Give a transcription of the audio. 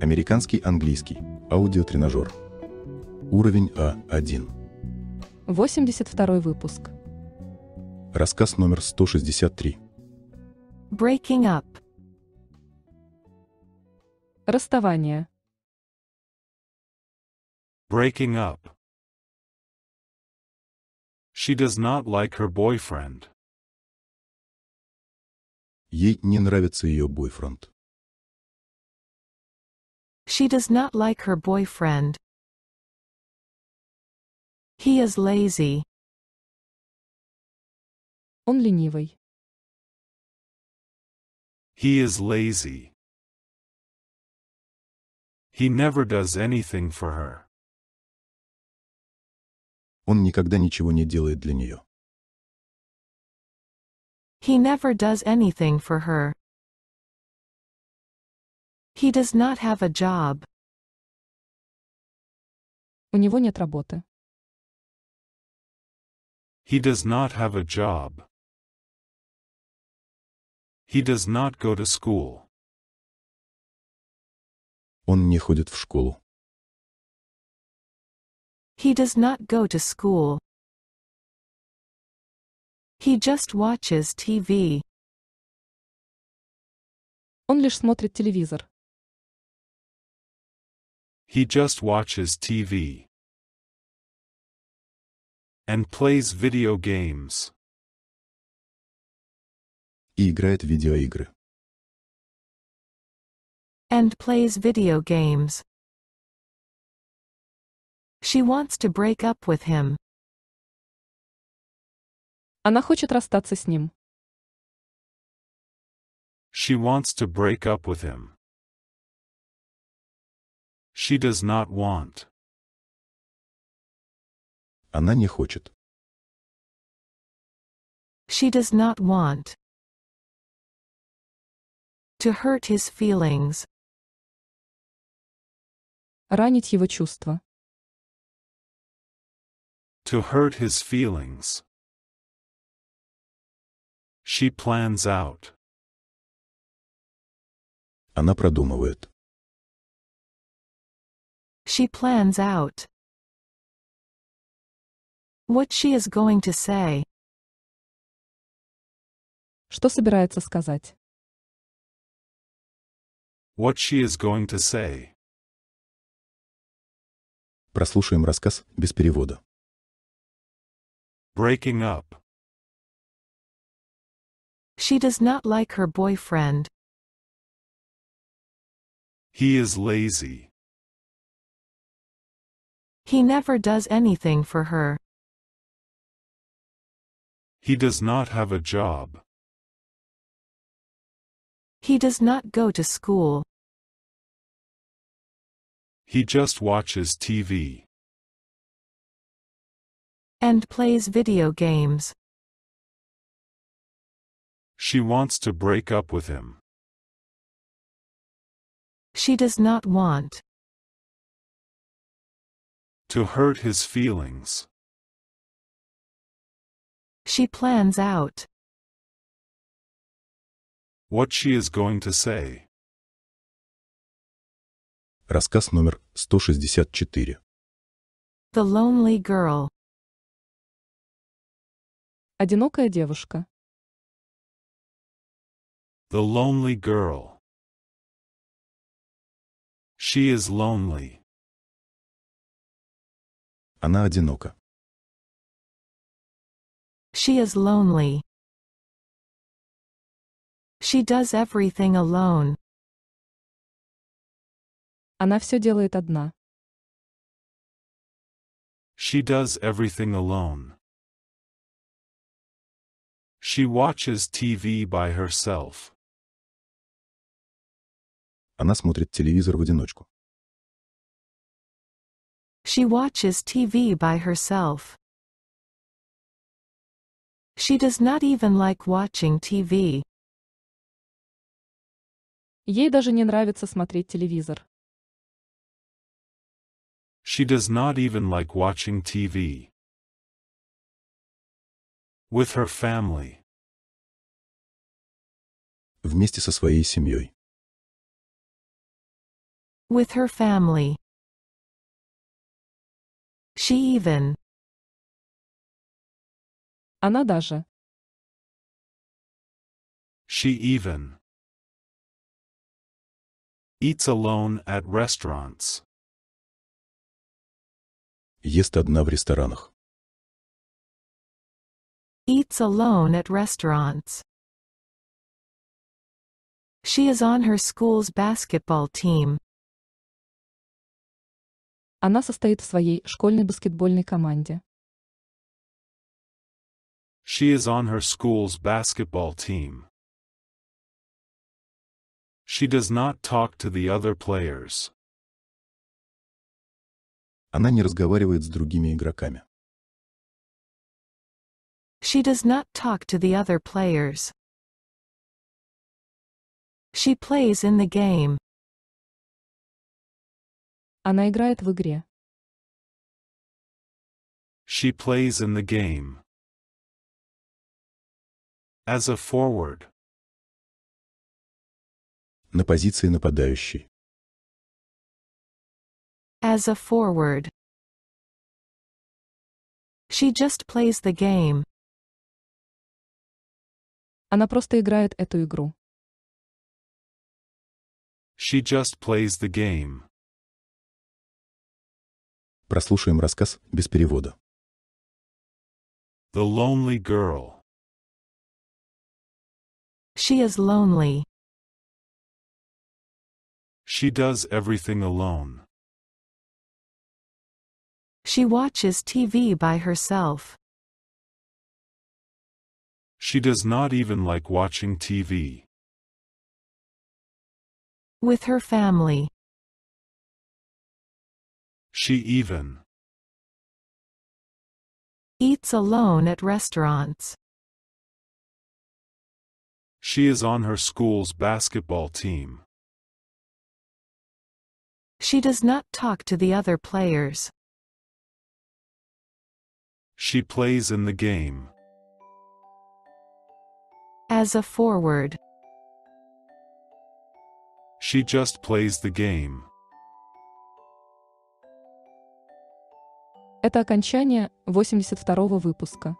Американский английский. Аудиотренажер. Уровень А1. 82 выпуск. Рассказ номер 163. Breaking up. Расставание. Breaking up. She does not like her boyfriend. Ей не нравится ее бойфренд. She does not like her boyfriend. He is lazy. Он ленивый. He is lazy. He never does anything for her. Он никогда ничего не делает для нее. He never does anything for her. He does not have a job. У него нет работы. He does not have a job. He does not go to school. Он не ходит в школу. He does not go to school. He just watches TV. Он лишь смотрит телевизор. He just watches TV. And plays video games. И играет в видеоигры. And plays video games. She wants to break up with him. Она хочет расстаться с ним. She wants to break up with him. She does not want. Она не хочет. She does not want to hurt his feelings. Ранить его чувства. To hurt his feelings. She plans out. Она продумывает. She plans out what she is going to say. Что собирается сказать? What she is going to say. Прослушаем рассказ без перевода. Breaking up. She does not like her boyfriend. He is lazy. He never does anything for her. He does not have a job. He does not go to school. He just watches TV. And plays video games. She wants to break up with him. She does not want To hurt his feelings. She plans out What she is going to say. Рассказ номер 164. The Lonely Girl. Одинокая девушка. The lonely girl. She is lonely. Она одинока. She is lonely. She does everything alone. Она все делает одна. She does everything alone. She watches TV by herself. Она смотрит телевизор в одиночку. She watches TV by herself. She does not even like watching TV. Ей даже не нравится смотреть телевизор. She does not even like watching TV. With her family. Вместе со своей семьей. With her family. She even. Она даже. She even eats alone at restaurants. Ест одна в ресторанах. Eats alone at restaurants. She is on her school's basketball team. Она состоит в своей школьной баскетбольной команде. She is on her school's basketball team. She does not talk to the other players. Она не разговаривает с другими игроками. She does not talk to the other players. She plays in the game. Она играет в игре. She plays in the game. As a forward. На позиции нападающей. As a forward. She just plays the game. Она просто играет эту игру. She just plays the game. Прослушаем рассказ без перевода. The lonely girl. She is lonely. She does everything alone. She watches TV by herself. She does not even like watching TV. With her family. She even Eats alone at restaurants. she is on her school's basketball team. She does not talk to the other players. She plays in the game. As a forward. She just plays the game. Это окончание 82 выпуска.